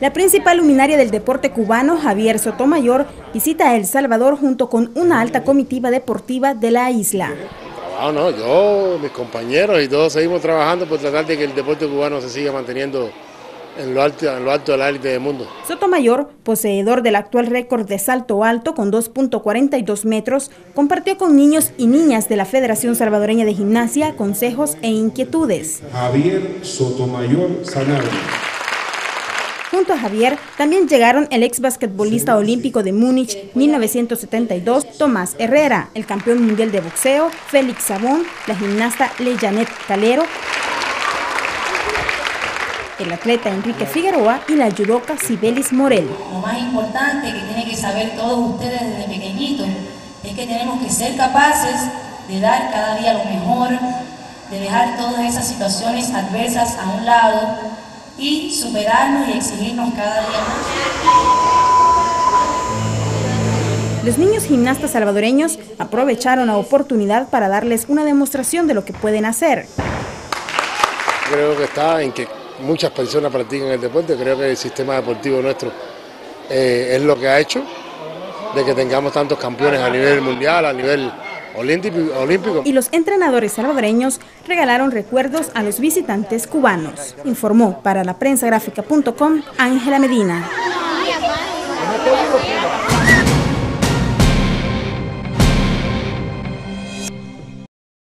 La principal luminaria del deporte cubano, Javier Sotomayor, visita El Salvador junto con una alta comitiva deportiva de la isla. Ah, no, yo, mis compañeros y todos seguimos trabajando por tratar de que el deporte cubano se siga manteniendo en lo alto, en lo alto de la élite del mundo. Sotomayor, poseedor del actual récord de salto alto con 2.42 metros, compartió con niños y niñas de la Federación Salvadoreña de Gimnasia consejos e inquietudes. Javier Sotomayor Sanabria. Junto a Javier también llegaron el ex basquetbolista olímpico de Múnich 1972, Tomás Herrera, el campeón mundial de boxeo, Félix Sabón, la gimnasta Lejanet Calero, el atleta Enrique Figueroa y la judoka Sibelis Morel. Lo más importante que tienen que saber todos ustedes desde pequeñitos es que tenemos que ser capaces de dar cada día lo mejor, de dejar todas esas situaciones adversas a un lado y superarnos y exigirnos cada día más. Los niños gimnastas salvadoreños aprovecharon la oportunidad para darles una demostración de lo que pueden hacer. Creo que está en que muchas personas practican el deporte, creo que el sistema deportivo nuestro eh, es lo que ha hecho de que tengamos tantos campeones a nivel mundial, a nivel Y los entrenadores salvadoreños regalaron recuerdos a los visitantes cubanos, informó para la prensa gráfica.com Ángela Medina.